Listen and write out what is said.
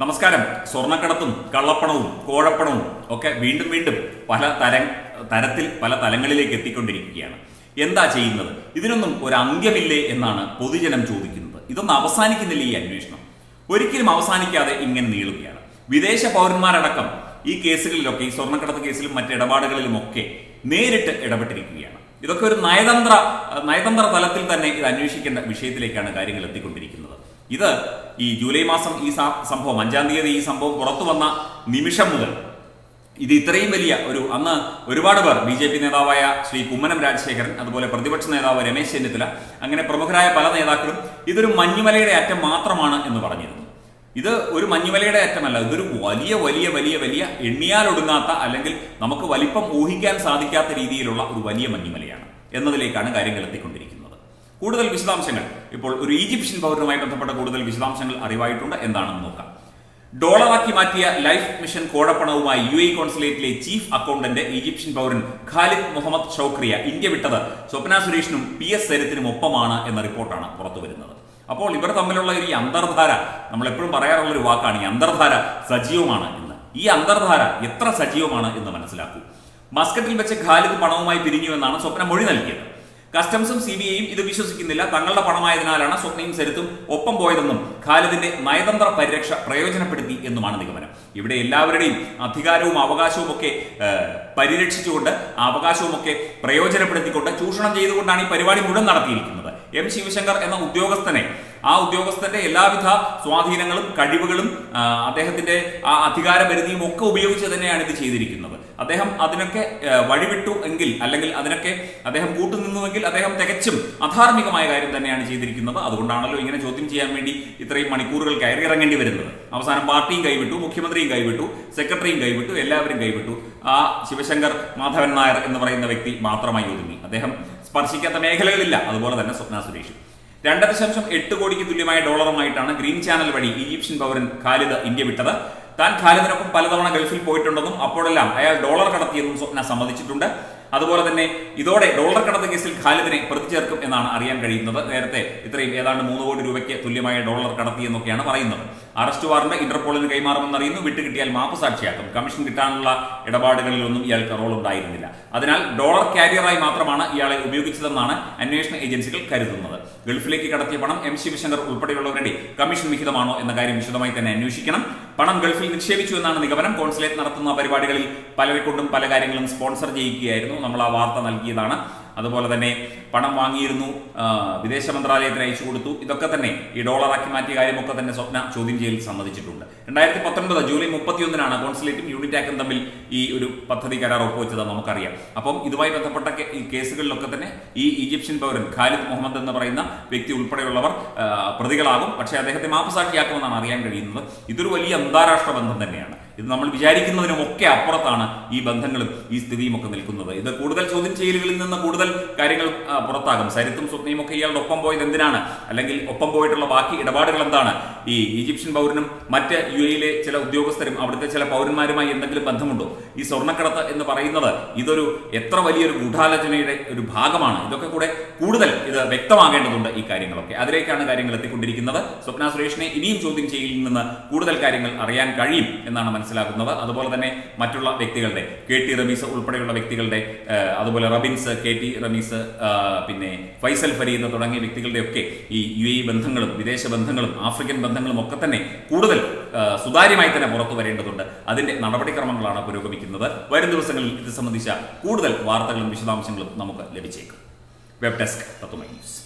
നമസ്കാരം. സ്വർണക്കടത്തും കള്ളപ്പണവും കോഴപ്പണവും ഒക്കെ വീണ്ടും വീണ്ടും പല തര തരത്തിൽ പല തലങ്ങളിലേക്ക് എത്തിക്കൊണ്ടിരിക്കുകയാണ്. എന്താ ചെയ്യുന്നത്? ഇതിനൊന്നും ഒരു അന്ത്യമില്ലേ എന്നാണ് പൊതുജനം ചോദിക്കുന്നത്. ഇതൊന്നും അവസാനിക്കുന്നില്ല ഈ അന്വേഷണം. ഒരിക്കലും അവസാനിക്കാതെ ഇങ്ങനെ നീളുകയാണ്. വിദേശ പൗരന്മാരടക്കം ഈ കേസുകളിലൊക്കെ ഈ സ്വർണക്കടത്ത് കേസിലും മറ്റ് ഇടപാടുകളിലുമൊക്കെ നേരിട്ട് ഇടപെട്ടിരിക്കുകയാണ്. ഇതൊക്കെ ഒരു നയതന്ത്ര നയതന്ത്ര തലത്തിൽ തന്നെ ഇത് അന്വേഷിക്കേണ്ട വിഷയത്തിലേക്കാണ് കാര്യങ്ങൾ എത്തിക്കൊണ്ടിരിക്കുന്നത്. ഇത് ഈ ജൂലൈ മാസം ഈ സംഭവം അഞ്ചാം തീയതി ഈ സംഭവം പുറത്തു വന്ന നിമിഷം മുതൽ. ഇത് ഇത്രയും വലിയ ഒരു അന്ന് ഒരുപാട് പേർ ബി ജെ പി നേതാവായ ശ്രീ കുമ്മനം രാജശേഖരൻ അതുപോലെ പ്രതിപക്ഷ നേതാവ് രമേശ് ചെന്നിത്തല അങ്ങനെ പ്രമുഖരായ പല നേതാക്കളും ഇതൊരു മഞ്ഞുമലയുടെ അറ്റം മാത്രമാണ് എന്ന് പറഞ്ഞിരുന്നു. ഇത് ഒരു മഞ്ഞുമലയുടെ അറ്റമല്ല ഇതൊരു വലിയ വലിയ വലിയ വലിയ എണ്ണിയാലൊടുങ്ങാത്ത അല്ലെങ്കിൽ നമുക്ക് വലിപ്പം ഊഹിക്കാൻ സാധിക്കാത്ത രീതിയിലുള്ള ഒരു വലിയ മഞ്ഞുമലയാണ് എന്നതിലേക്കാണ് കാര്യങ്ങൾ എത്തിക്കൊണ്ടിരിക്കുന്നത്. കൂടുതൽ വിശദാംശങ്ങൾ. ഇപ്പോൾ ഒരു ഈജിപ്ഷ്യൻ പൗരനുമായി ബന്ധപ്പെട്ട കൂടുതൽ വിശദാംശങ്ങൾ അറിവായിട്ടുണ്ട്. എന്താണെന്ന് നോക്കാം. ഡോളറാക്കി മാറ്റിയ ലൈഫ് മിഷൻ കോഴപ്പണവുമായി യു എ കോൺസുലേറ്റിലെ ചീഫ് അക്കൗണ്ടന്റ് ഈജിപ്ഷ്യൻ പൗരൻ ഖാലിദ് മുഹമ്മദ് ഷൌക്രിയ ഇന്ത്യ വിട്ടത് സ്വപ്ന സുരേഷിനും പി എസ് സരിത്തിനും ഒപ്പമാണ് എന്ന റിപ്പോർട്ടാണ് പുറത്തു വരുന്നത്. അപ്പോൾ ഇവർ തമ്മിലുള്ള ഈ അന്തർധാര നമ്മൾ എപ്പോഴും പറയാറുള്ള ഒരു വാക്കാണ് ഈ അന്തർധാര സജീവമാണ് എന്ന്. ഈ അന്തർധാര എത്ര സജീവമാണ് എന്ന് മനസ്സിലാക്കൂ. മസ്കറ്റിൽ വെച്ച് ഖാലിദ് പണവുമായി പിരിഞ്ഞു എന്നാണ് സ്വപ്ന മൊഴി നൽകിയത്. കസ്റ്റംസും സി ബി ഐയും ഇത് വിശ്വസിക്കുന്നില്ല. തങ്ങളുടെ പണമായതിനാലാണ് സ്വപ്നയും സരിത്തും ഒപ്പം പോയതെന്നും ഖാലിദിന്റെ നയതന്ത്ര പരിരക്ഷ പ്രയോജനപ്പെടുത്തി എന്നുമാണ് നിഗമനം. ഇവിടെ എല്ലാവരുടെയും അധികാരവും അവകാശവും ഒക്കെ പരിരക്ഷിച്ചുകൊണ്ട് അവകാശവും ഒക്കെ പ്രയോജനപ്പെടുത്തിക്കൊണ്ട് ചൂഷണം ചെയ്തുകൊണ്ടാണ് ഈ പരിപാടി മുഴുവൻ നടത്തിയിരിക്കുന്നത്. എം ശിവശങ്കർ എന്ന ഉദ്യോഗസ്ഥനെ ആ ഉദ്യോഗസ്ഥന്റെ എല്ലാവിധ സ്വാധീനങ്ങളും കഴിവുകളും അദ്ദേഹത്തിന്റെ ആ അധികാര പരിധിയും ഒക്കെ ഉപയോഗിച്ച് തന്നെയാണ് ഇത് ചെയ്തിരിക്കുന്നത്. അദ്ദേഹം അതിനൊക്കെ വഴിവിട്ടു എങ്കിൽ അല്ലെങ്കിൽ അതിനൊക്കെ അദ്ദേഹം കൂട്ടുനിന്നുവെങ്കിൽ അദ്ദേഹം തികച്ചും അധാർമികമായ കാര്യം തന്നെയാണ് ചെയ്തിരിക്കുന്നത്. അതുകൊണ്ടാണല്ലോ ഇങ്ങനെ ചോദ്യം ചെയ്യാൻ വേണ്ടി ഇത്രയും മണിക്കൂറുകൾ കയറി ഇറങ്ങേണ്ടി വരുന്നത്. അവസാനം പാർട്ടിയും കൈവിട്ടു മുഖ്യമന്ത്രിയും കൈവിട്ടു സെക്രട്ടറിയും കൈവിട്ടു എല്ലാവരും കൈവിട്ടു. ആ ശിവശങ്കർ മാധവൻ നായർ എന്ന് പറയുന്ന വ്യക്തി മാത്രമായി ഒതുങ്ങി. അദ്ദേഹം സ്പർശിക്കാത്ത മേഖലകളില്ല. അതുപോലെ തന്നെ സ്വപ്ന സുരേഷ്. രണ്ട് ദശാംശം എട്ട് കോടിക്ക് തുല്യമായ ഡോളറുമായിട്ടാണ് ഗ്രീൻ ചാനൽ വഴി ഈജിപ്ഷ്യൻ പൗരൻ ഖാലിദ് ഇന്ത്യ വിട്ടത്. താൻ ഖാലിദിനൊപ്പം പലതവണ ഗൾഫിൽ പോയിട്ടുണ്ടെന്നും അപ്പോഴെല്ലാം അയാൾ ഡോളർ കടത്തിയെന്നും സ്വപ്ന സമ്മതിച്ചിട്ടുണ്ട്. അതുപോലെ തന്നെ ഇതോടെ ഡോളർ കടത്ത് കേസിൽ ഖാലിദിനെ പ്രതി ചേർക്കും എന്നാണ് അറിയാൻ കഴിയുന്നത്. നേരത്തെ ഇത്രയും ഏതാണ്ട് മൂന്ന് കോടി രൂപയ്ക്ക് തുല്യമായ ഡോളർ കടത്തി എന്നൊക്കെയാണ് പറയുന്നത്. അറസ്റ്റ് വാറന്റ് ഇന്റർപോളിന് കൈമാറുമെന്ന് അറിയുന്നു. വിട്ടുകിട്ടിയാൽ മാപ്പ് സാക്ഷിയാക്കും. കമ്മീഷൻ കിട്ടാനുള്ള ഇടപാടുകളിലൊന്നും ഇയാൾക്ക് റോൾ ഉണ്ടായിരുന്നില്ല. അതിനാൽ ഡോളർ കാരിയറായി മാത്രമാണ് ഇയാളെ ഉപയോഗിച്ചതെന്നാണ് അന്വേഷണ ഏജൻസികൾ കരുതുന്നത്. ഗൾഫിലേക്ക് കടത്തിയ പണം എം ശിവശങ്കർ ഉൾപ്പെടെയുള്ളവരുടെ കമ്മീഷൻ വിഹിതമാണോ എന്ന കാര്യം വിശദമായി തന്നെ അന്വേഷിക്കണം. പണം ഗൾഫിൽ നിക്ഷേപിച്ചു എന്നാണ് നിഗമനം. കോൺസുലേറ്റ് നടത്തുന്ന പരിപാടികളിൽ പലരെ കൊണ്ടും പല കാര്യങ്ങളും സ്പോൺസർ ചെയ്യിക്കുകയായിരുന്നു. നമ്മൾ ആ വാർത്ത നൽകിയതാണ്. അതുപോലെ തന്നെ പണം വാങ്ങിയിരുന്നു വിദേശ മന്ത്രാലയത്തിന് അയച്ചു കൊടുത്തു. ഇതൊക്കെ തന്നെ ഈ ഡോളറാക്കി മാറ്റിയ കാര്യമൊക്കെ തന്നെ സ്വപ്ന ചോദ്യം ചെയ്യൽ സമ്മതിച്ചിട്ടുണ്ട്. രണ്ടായിരത്തി പത്തൊൻപത് ജൂലൈ മുപ്പത്തിയൊന്നിനാണ് കോൺസുലേറ്റും യൂണിറ്റാക്കും തമ്മിൽ ഈ ഒരു പദ്ധതി കരാർ ഒപ്പുവെച്ചത് നമുക്കറിയാം. അപ്പം ഇതുമായി ബന്ധപ്പെട്ട ഈ കേസുകളിലൊക്കെ തന്നെ ഈ ഈജിപ്ഷ്യൻ പൗരൻ ഖാലിദ് മുഹമ്മദ് എന്ന് പറയുന്ന വ്യക്തി ഉൾപ്പെടെയുള്ളവർ പ്രതികളാകും. പക്ഷേ അദ്ദേഹത്തെ മാപ്പസാക്ഷിയാക്കുമെന്നാണ് അറിയാൻ കഴിയുന്നത്. ഇതൊരു വലിയ അന്താരാഷ്ട്ര ബന്ധം തന്നെയാണ്. ഇത് നമ്മൾ വിചാരിക്കുന്നതിനുമൊക്കെ അപ്പുറത്താണ് ഈ ബന്ധങ്ങളും ഈ സ്ഥിതിയും ഒക്കെ നിൽക്കുന്നത്. ഇത് കൂടുതൽ ചോദ്യം ചെയ്യലുകളിൽ നിന്ന് കൂടുതൽ കാര്യങ്ങൾ പുറത്താകും. സരിത്തും സ്വപ്നയും ഒക്കെ ഇയാളുടെ ഒപ്പം പോയത് എന്തിനാണ്? അല്ലെങ്കിൽ ഒപ്പം പോയിട്ടുള്ള ബാക്കി ഇടപാടുകൾ എന്താണ്? ഈ ഈജിപ്ഷ്യൻ പൗരനും മറ്റ് യു എയിലെ ചില ഉദ്യോഗസ്ഥരും അവിടുത്തെ ചില പൗരന്മാരുമായി എന്തെങ്കിലും ബന്ധമുണ്ടോ? ഈ സ്വർണക്കടത്ത് എന്ന് പറയുന്നത് ഇതൊരു എത്ര വലിയൊരു ഗൂഢാലോചനയുടെ ഒരു ഭാഗമാണ്. ഇതൊക്കെ കൂടെ കൂടുതൽ ഇത് വ്യക്തമാകേണ്ടതുണ്ട് ഈ കാര്യങ്ങളൊക്കെ. അതിലേക്കാണ് കാര്യങ്ങൾ എത്തിക്കൊണ്ടിരിക്കുന്നത്. സ്വപ്ന സുരേഷിനെ ഇനിയും ചോദ്യം ചെയ്യലിൽ നിന്ന് കൂടുതൽ കാര്യങ്ങൾ അറിയാൻ കഴിയും എന്നാണ് മനസ്സിലാക്കുന്നത്. അതുപോലെ തന്നെ മറ്റുള്ള വ്യക്തികളുടെ കെ ടി റമീസ് ഉൾപ്പെടെയുള്ള വ്യക്തികളുടെ അതുപോലെ റബിൻസ് കെ ടി റമീസ് പിന്നെ ഫൈസൽ ഫരീദ് തുടങ്ങിയ വ്യക്തികളുടെയൊക്കെ ഈ യു എ ബന്ധങ്ങളും വിദേശ ബന്ധങ്ങളും ആഫ്രിക്കൻ ബന്ധങ്ങളും ഒക്കെ തന്നെ കൂടുതൽ സുതാര്യമായി തന്നെ പുറത്തു വരേണ്ടതുണ്ട്. അതിന്റെ നടപടിക്രമങ്ങളാണ് പുരോഗമിക്കുന്നത്. വരും ദിവസങ്ങളിൽ ഇത് സംബന്ധിച്ച കൂടുതൽ വാർത്തകളും വിശദാംശങ്ങളും നമുക്ക് ലഭിച്ചേക്കും. Web desk Tatwamayi news